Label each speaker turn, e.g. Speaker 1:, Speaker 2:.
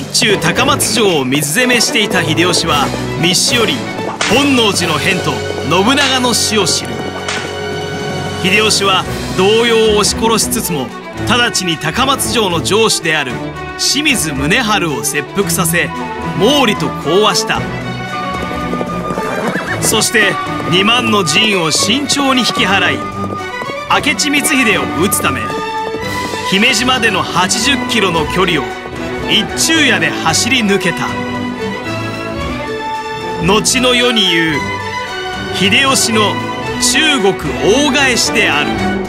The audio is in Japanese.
Speaker 1: 中高松城を水攻めしていた秀吉は密使より本能寺の変と信長の死を知る。秀吉は動揺を押し殺しつつも直ちに高松城の城主である清水宗春を切腹させ毛利と講和した。そして2万の陣を慎重に引き払い明智光秀を討つため姫路までの80キロの距離を一昼夜で走り抜けた後の世に言う秀吉の中国大返しである。